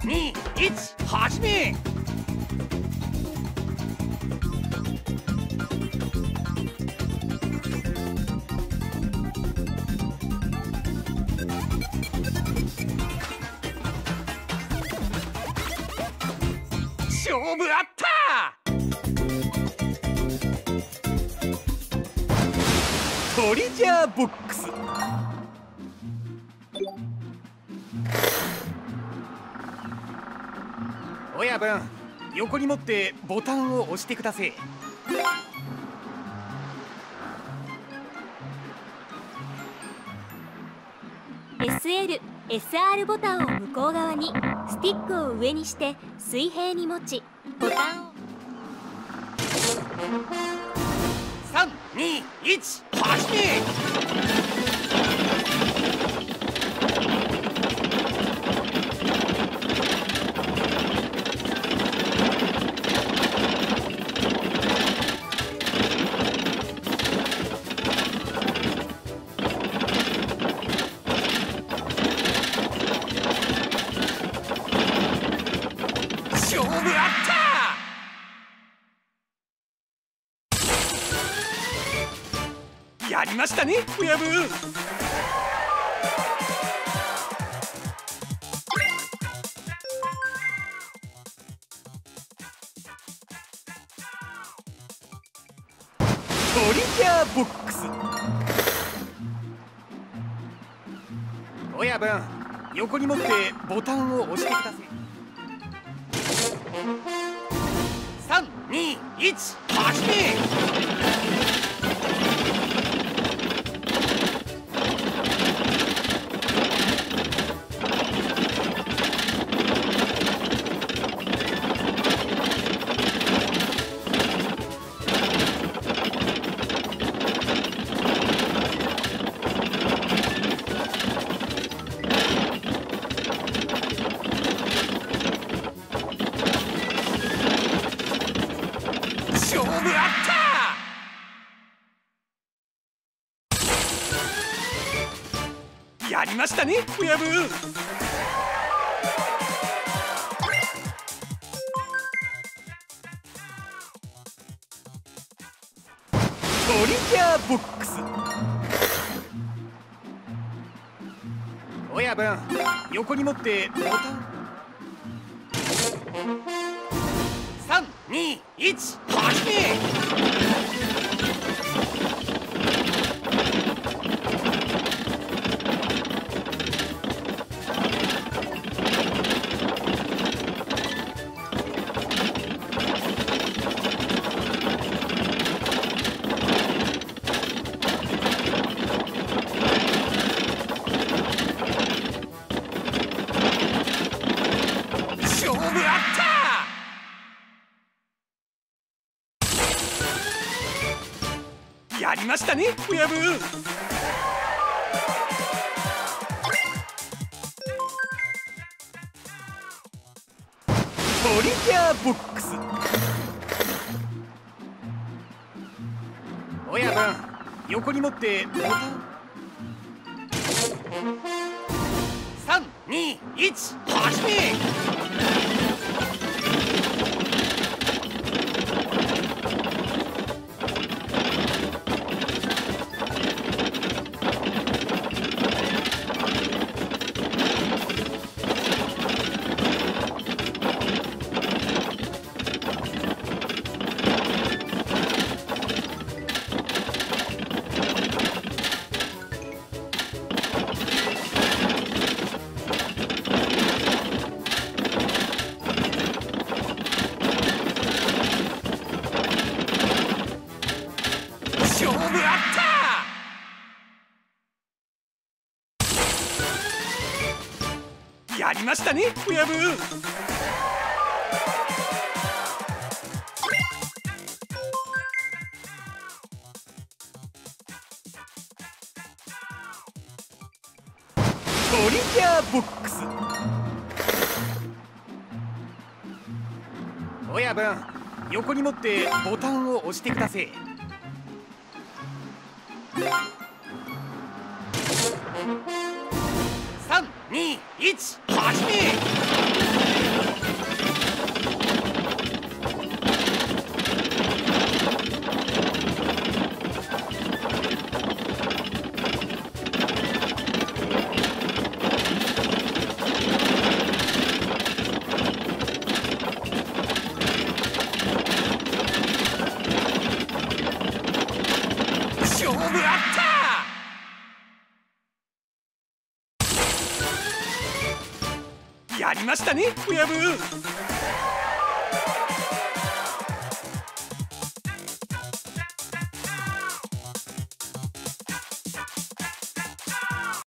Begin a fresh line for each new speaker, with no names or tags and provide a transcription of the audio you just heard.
321始め勝負あった。トリジャーボックス。親分横に持ってボタンを押してください。
SL、SR ボタンを向こう側にスティックを上にして水平に持ちボタンを。
321始めやりましたね親分トリジャーボックス。親分横に持ってボタンを押してください。321始めやりましたね親分トリジャーボックス。親分横に持ってボタン。321始めやりましたね親分トリジャーボックス。親分横に持ってボタン321始めやりましたね親分。トリジャーボックス。親分横に持ってボタンを押してください。2、1、始め勝負あっりましたね親分